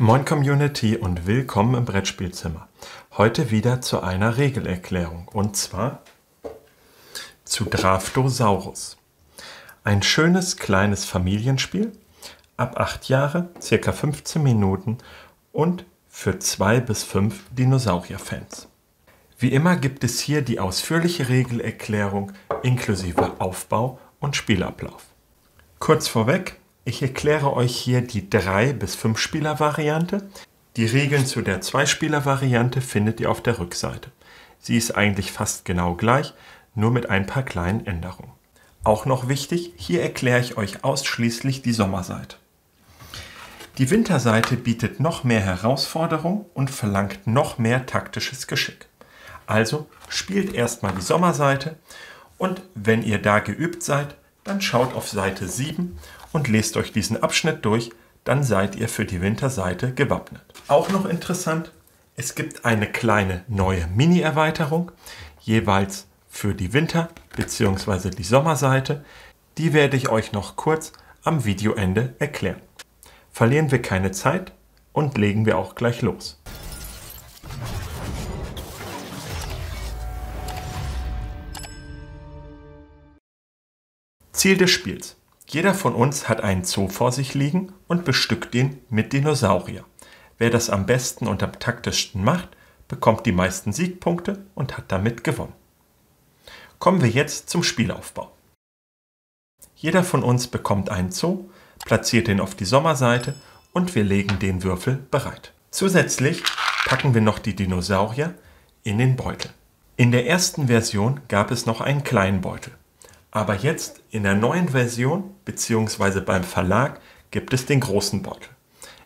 Moin Community und willkommen im Brettspielzimmer. Heute wieder zu einer Regelerklärung und zwar zu Draftosaurus. Ein schönes kleines Familienspiel, ab 8 Jahre, circa 15 Minuten und für 2 bis 5 Dinosaurier-Fans. Wie immer gibt es hier die ausführliche Regelerklärung inklusive Aufbau und Spielablauf. Kurz vorweg, ich erkläre euch hier die 3 bis 5 Spieler Variante. Die Regeln zu der 2 Spieler Variante findet ihr auf der Rückseite. Sie ist eigentlich fast genau gleich, nur mit ein paar kleinen Änderungen. Auch noch wichtig, hier erkläre ich euch ausschließlich die Sommerseite. Die Winterseite bietet noch mehr Herausforderung und verlangt noch mehr taktisches Geschick. Also spielt erstmal die Sommerseite und wenn ihr da geübt seid, dann schaut auf Seite 7 und lest euch diesen Abschnitt durch, dann seid ihr für die Winterseite gewappnet. Auch noch interessant, es gibt eine kleine neue Mini-Erweiterung, jeweils für die Winter- bzw. die Sommerseite. Die werde ich euch noch kurz am Videoende erklären. Verlieren wir keine Zeit und legen wir auch gleich los. Ziel des Spiels. Jeder von uns hat einen Zoo vor sich liegen und bestückt ihn mit Dinosaurier. Wer das am besten und am taktischsten macht, bekommt die meisten Siegpunkte und hat damit gewonnen. Kommen wir jetzt zum Spielaufbau. Jeder von uns bekommt einen Zoo, platziert ihn auf die Sommerseite und wir legen den Würfel bereit. Zusätzlich packen wir noch die Dinosaurier in den Beutel. In der ersten Version gab es noch einen kleinen Beutel. Aber jetzt in der neuen Version bzw. beim Verlag gibt es den großen Beutel.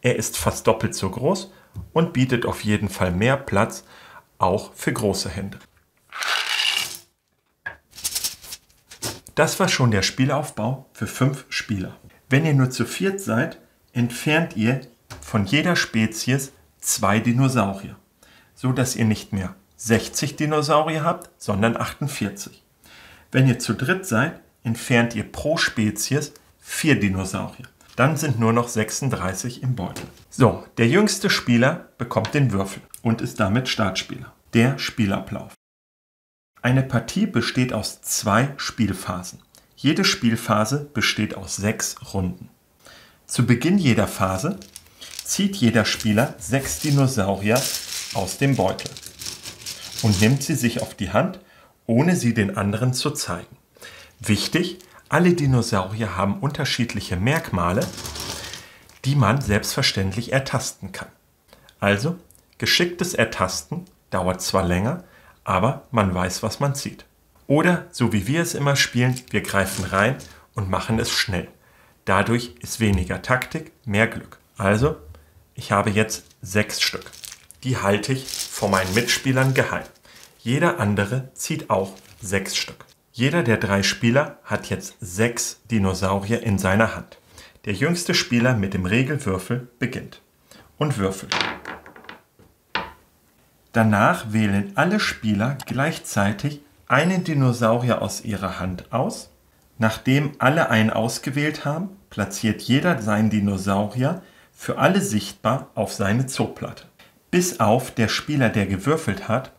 Er ist fast doppelt so groß und bietet auf jeden Fall mehr Platz, auch für große Hände. Das war schon der Spielaufbau für fünf Spieler. Wenn ihr nur zu viert seid, entfernt ihr von jeder Spezies zwei Dinosaurier, so dass ihr nicht mehr 60 Dinosaurier habt, sondern 48. Wenn ihr zu dritt seid, entfernt ihr pro Spezies vier Dinosaurier. Dann sind nur noch 36 im Beutel. So, der jüngste Spieler bekommt den Würfel und ist damit Startspieler. Der Spielablauf. Eine Partie besteht aus zwei Spielphasen. Jede Spielphase besteht aus sechs Runden. Zu Beginn jeder Phase zieht jeder Spieler sechs Dinosaurier aus dem Beutel und nimmt sie sich auf die Hand ohne sie den anderen zu zeigen. Wichtig, alle Dinosaurier haben unterschiedliche Merkmale, die man selbstverständlich ertasten kann. Also, geschicktes Ertasten dauert zwar länger, aber man weiß, was man sieht. Oder, so wie wir es immer spielen, wir greifen rein und machen es schnell. Dadurch ist weniger Taktik, mehr Glück. Also, ich habe jetzt sechs Stück. Die halte ich vor meinen Mitspielern geheim. Jeder andere zieht auch sechs Stück. Jeder der drei Spieler hat jetzt sechs Dinosaurier in seiner Hand. Der jüngste Spieler mit dem Regelwürfel beginnt und würfelt. Danach wählen alle Spieler gleichzeitig einen Dinosaurier aus ihrer Hand aus. Nachdem alle einen ausgewählt haben, platziert jeder seinen Dinosaurier für alle sichtbar auf seine Zooplatte. Bis auf der Spieler, der gewürfelt hat,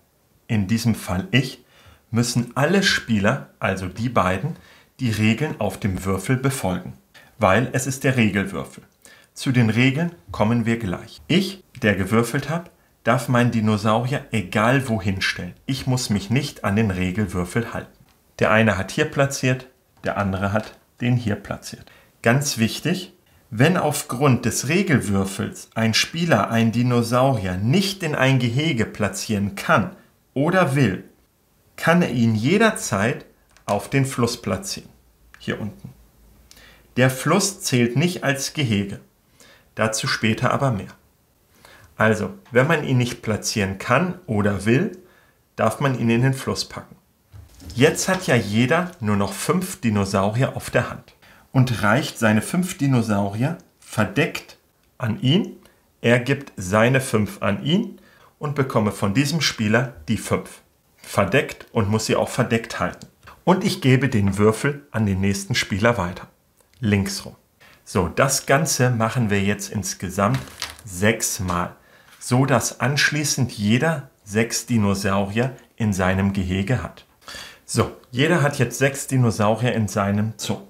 in diesem Fall ich, müssen alle Spieler, also die beiden, die Regeln auf dem Würfel befolgen, weil es ist der Regelwürfel. Zu den Regeln kommen wir gleich. Ich, der gewürfelt hat, darf meinen Dinosaurier egal wohin stellen. Ich muss mich nicht an den Regelwürfel halten. Der eine hat hier platziert, der andere hat den hier platziert. Ganz wichtig, wenn aufgrund des Regelwürfels ein Spieler einen Dinosaurier nicht in ein Gehege platzieren kann, oder will, kann er ihn jederzeit auf den Fluss platzieren. Hier unten. Der Fluss zählt nicht als Gehege. Dazu später aber mehr. Also, wenn man ihn nicht platzieren kann oder will, darf man ihn in den Fluss packen. Jetzt hat ja jeder nur noch fünf Dinosaurier auf der Hand und reicht seine fünf Dinosaurier verdeckt an ihn. Er gibt seine fünf an ihn und bekomme von diesem Spieler die 5. Verdeckt und muss sie auch verdeckt halten. Und ich gebe den Würfel an den nächsten Spieler weiter. Links rum. So, das Ganze machen wir jetzt insgesamt sechsmal, so dass anschließend jeder sechs Dinosaurier in seinem Gehege hat. So, jeder hat jetzt sechs Dinosaurier in seinem Zoo.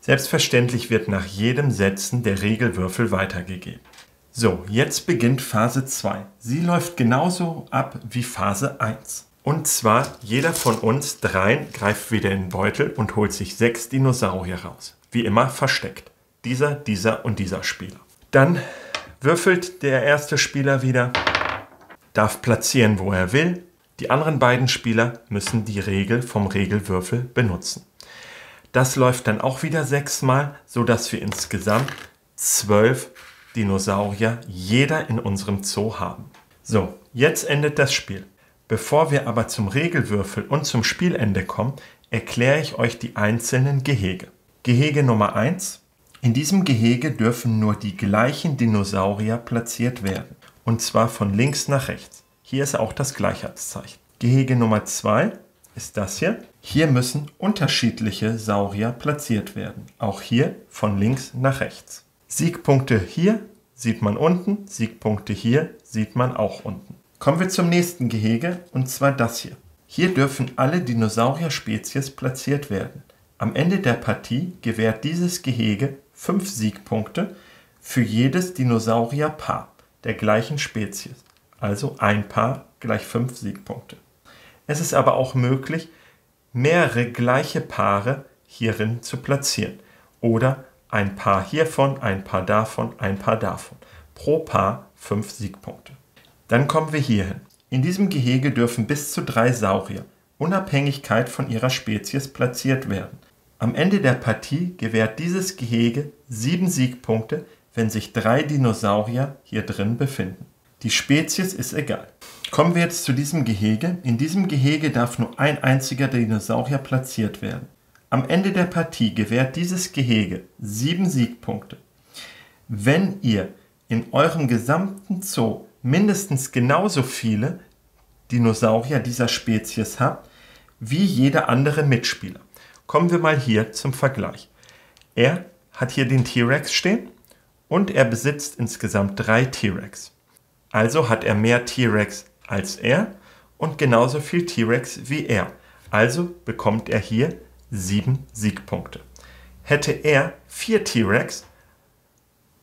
Selbstverständlich wird nach jedem Setzen der Regelwürfel weitergegeben. So, jetzt beginnt Phase 2. Sie läuft genauso ab wie Phase 1. Und zwar, jeder von uns dreien greift wieder in den Beutel und holt sich sechs Dinosaurier raus. Wie immer versteckt. Dieser, dieser und dieser Spieler. Dann würfelt der erste Spieler wieder, darf platzieren, wo er will. Die anderen beiden Spieler müssen die Regel vom Regelwürfel benutzen. Das läuft dann auch wieder sechsmal, sodass wir insgesamt zwölf Dinosaurier jeder in unserem Zoo haben. So, jetzt endet das Spiel. Bevor wir aber zum Regelwürfel und zum Spielende kommen, erkläre ich euch die einzelnen Gehege. Gehege Nummer 1. In diesem Gehege dürfen nur die gleichen Dinosaurier platziert werden. Und zwar von links nach rechts. Hier ist auch das Gleichheitszeichen. Gehege Nummer 2 ist das hier. Hier müssen unterschiedliche Saurier platziert werden. Auch hier von links nach rechts. Siegpunkte hier sieht man unten, Siegpunkte hier sieht man auch unten. Kommen wir zum nächsten Gehege und zwar das hier. Hier dürfen alle Dinosaurier-Spezies platziert werden. Am Ende der Partie gewährt dieses Gehege 5 Siegpunkte für jedes Dinosaurierpaar der gleichen Spezies. Also ein Paar gleich 5 Siegpunkte. Es ist aber auch möglich, mehrere gleiche Paare hierin zu platzieren. Oder ein Paar hiervon, ein Paar davon, ein Paar davon. Pro Paar 5 Siegpunkte. Dann kommen wir hierhin. In diesem Gehege dürfen bis zu drei Saurier, Unabhängigkeit von ihrer Spezies, platziert werden. Am Ende der Partie gewährt dieses Gehege 7 Siegpunkte, wenn sich drei Dinosaurier hier drin befinden. Die Spezies ist egal. Kommen wir jetzt zu diesem Gehege. In diesem Gehege darf nur ein einziger Dinosaurier platziert werden. Am Ende der Partie gewährt dieses Gehege sieben Siegpunkte. Wenn ihr in eurem gesamten Zoo mindestens genauso viele Dinosaurier dieser Spezies habt, wie jeder andere Mitspieler. Kommen wir mal hier zum Vergleich. Er hat hier den T-Rex stehen und er besitzt insgesamt drei T-Rex. Also hat er mehr T-Rex als er und genauso viel T-Rex wie er. Also bekommt er hier 7 Siegpunkte. Hätte er 4 T-Rex,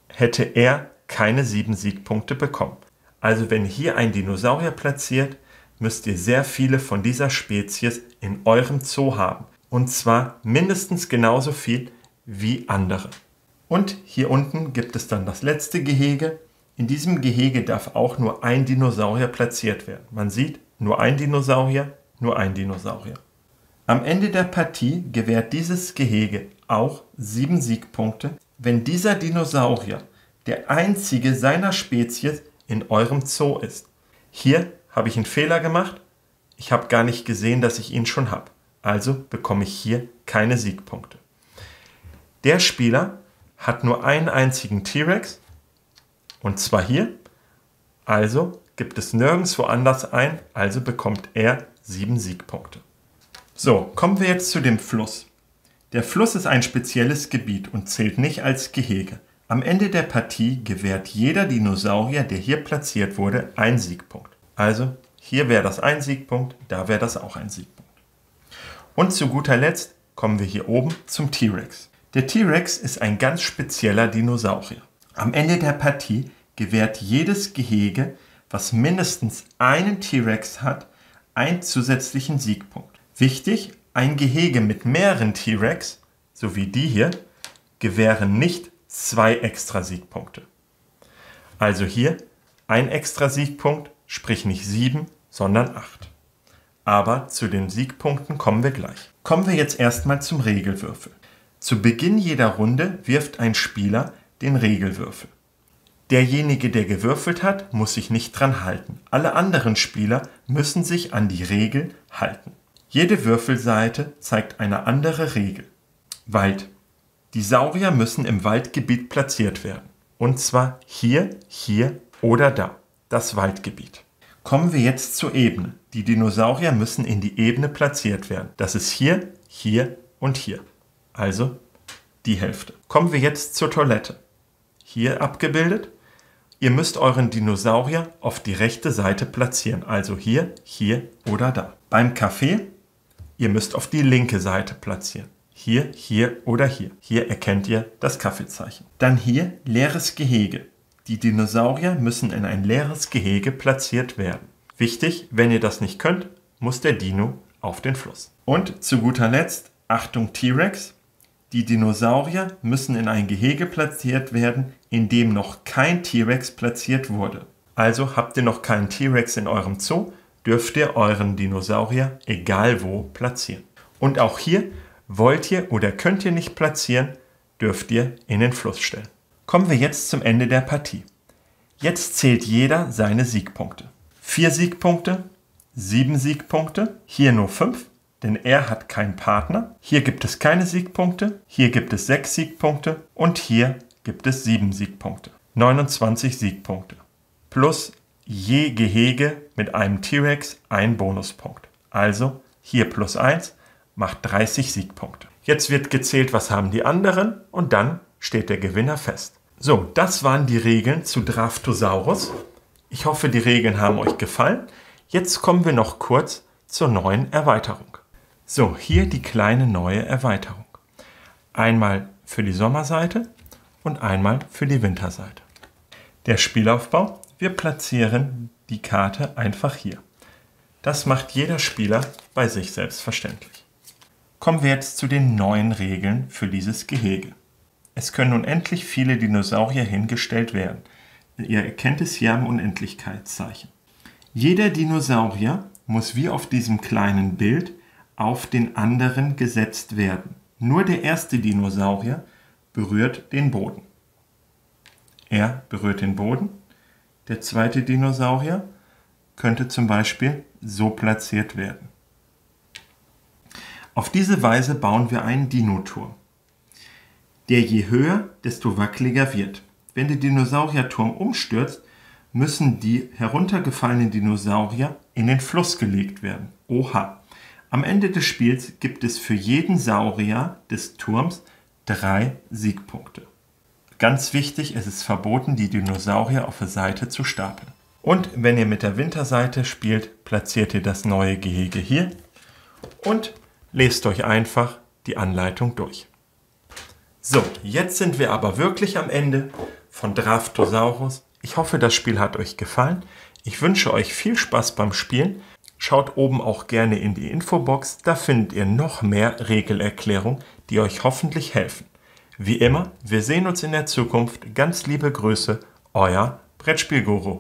hätte er keine 7 Siegpunkte bekommen. Also wenn hier ein Dinosaurier platziert, müsst ihr sehr viele von dieser Spezies in eurem Zoo haben. Und zwar mindestens genauso viel wie andere. Und hier unten gibt es dann das letzte Gehege. In diesem Gehege darf auch nur ein Dinosaurier platziert werden. Man sieht, nur ein Dinosaurier, nur ein Dinosaurier. Am Ende der Partie gewährt dieses Gehege auch sieben Siegpunkte, wenn dieser Dinosaurier der einzige seiner Spezies in eurem Zoo ist. Hier habe ich einen Fehler gemacht. Ich habe gar nicht gesehen, dass ich ihn schon habe. Also bekomme ich hier keine Siegpunkte. Der Spieler hat nur einen einzigen T-Rex und zwar hier. Also gibt es nirgendwo anders ein, also bekommt er sieben Siegpunkte. So, kommen wir jetzt zu dem Fluss. Der Fluss ist ein spezielles Gebiet und zählt nicht als Gehege. Am Ende der Partie gewährt jeder Dinosaurier, der hier platziert wurde, einen Siegpunkt. Also hier wäre das ein Siegpunkt, da wäre das auch ein Siegpunkt. Und zu guter Letzt kommen wir hier oben zum T-Rex. Der T-Rex ist ein ganz spezieller Dinosaurier. Am Ende der Partie gewährt jedes Gehege, was mindestens einen T-Rex hat, einen zusätzlichen Siegpunkt. Wichtig, ein Gehege mit mehreren T-Rex, so wie die hier, gewähren nicht zwei extra Siegpunkte. Also hier ein extra Siegpunkt, sprich nicht sieben, sondern acht. Aber zu den Siegpunkten kommen wir gleich. Kommen wir jetzt erstmal zum Regelwürfel. Zu Beginn jeder Runde wirft ein Spieler den Regelwürfel. Derjenige, der gewürfelt hat, muss sich nicht dran halten. Alle anderen Spieler müssen sich an die Regel halten. Jede Würfelseite zeigt eine andere Regel. Wald. Die Saurier müssen im Waldgebiet platziert werden. Und zwar hier, hier oder da. Das Waldgebiet. Kommen wir jetzt zur Ebene. Die Dinosaurier müssen in die Ebene platziert werden. Das ist hier, hier und hier also die Hälfte. Kommen wir jetzt zur Toilette. Hier abgebildet. Ihr müsst euren Dinosaurier auf die rechte Seite platzieren, also hier, hier oder da. Beim Kaffee, ihr müsst auf die linke Seite platzieren. Hier, hier oder hier. Hier erkennt ihr das Kaffeezeichen. Dann hier leeres Gehege. Die Dinosaurier müssen in ein leeres Gehege platziert werden. Wichtig, wenn ihr das nicht könnt, muss der Dino auf den Fluss. Und zu guter Letzt, Achtung T-Rex, die Dinosaurier müssen in ein Gehege platziert werden, in dem noch kein T-Rex platziert wurde. Also habt ihr noch keinen T-Rex in eurem Zoo, dürft ihr euren Dinosaurier egal wo platzieren. Und auch hier wollt ihr oder könnt ihr nicht platzieren, dürft ihr in den Fluss stellen. Kommen wir jetzt zum Ende der Partie. Jetzt zählt jeder seine Siegpunkte. Vier Siegpunkte, sieben Siegpunkte, hier nur fünf, denn er hat keinen Partner. Hier gibt es keine Siegpunkte, hier gibt es sechs Siegpunkte und hier gibt es sieben Siegpunkte. 29 Siegpunkte. Plus je Gehege mit einem T-Rex ein Bonuspunkt. Also hier plus 1 macht 30 Siegpunkte. Jetzt wird gezählt, was haben die anderen und dann steht der Gewinner fest. So, das waren die Regeln zu Draftosaurus. Ich hoffe, die Regeln haben euch gefallen. Jetzt kommen wir noch kurz zur neuen Erweiterung. So, hier die kleine neue Erweiterung. Einmal für die Sommerseite und einmal für die Winterseite. Der Spielaufbau, wir platzieren die Karte einfach hier. Das macht jeder Spieler bei sich selbstverständlich. Kommen wir jetzt zu den neuen Regeln für dieses Gehege. Es können unendlich viele Dinosaurier hingestellt werden. Ihr erkennt es hier am Unendlichkeitszeichen. Jeder Dinosaurier muss wie auf diesem kleinen Bild auf den anderen gesetzt werden. Nur der erste Dinosaurier berührt den Boden. Er berührt den Boden. Der zweite Dinosaurier könnte zum Beispiel so platziert werden. Auf diese Weise bauen wir einen Dinoturm, der je höher, desto wackeliger wird. Wenn der Dinosaurierturm umstürzt, müssen die heruntergefallenen Dinosaurier in den Fluss gelegt werden. Oha! Am Ende des Spiels gibt es für jeden Saurier des Turms drei Siegpunkte. Ganz wichtig, es ist verboten, die Dinosaurier auf der Seite zu stapeln. Und wenn ihr mit der Winterseite spielt, platziert ihr das neue Gehege hier und lest euch einfach die Anleitung durch. So, jetzt sind wir aber wirklich am Ende von Draftosaurus. Ich hoffe, das Spiel hat euch gefallen. Ich wünsche euch viel Spaß beim Spielen. Schaut oben auch gerne in die Infobox, da findet ihr noch mehr Regelerklärungen, die euch hoffentlich helfen. Wie immer, wir sehen uns in der Zukunft. Ganz liebe Grüße, euer Brettspielguru.